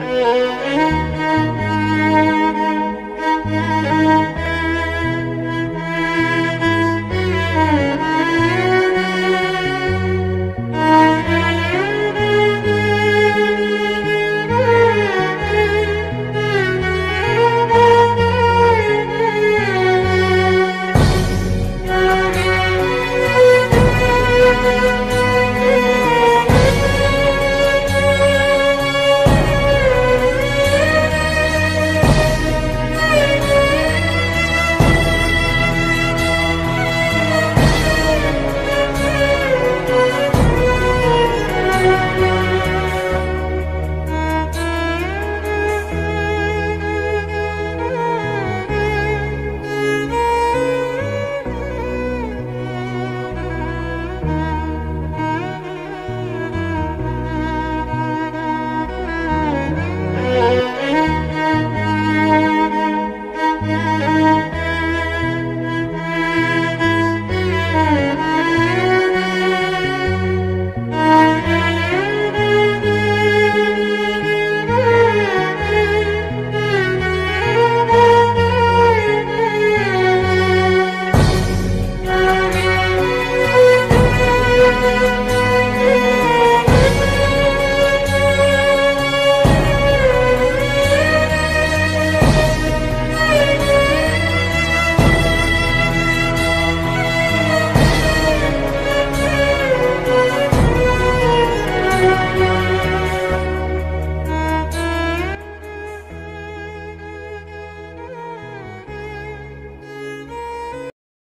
Oh.